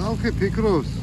Kalk Pekros.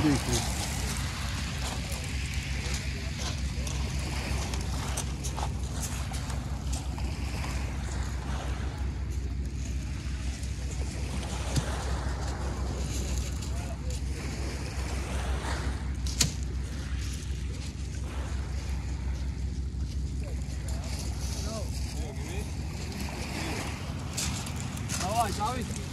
Tudo isso. Давай, давай.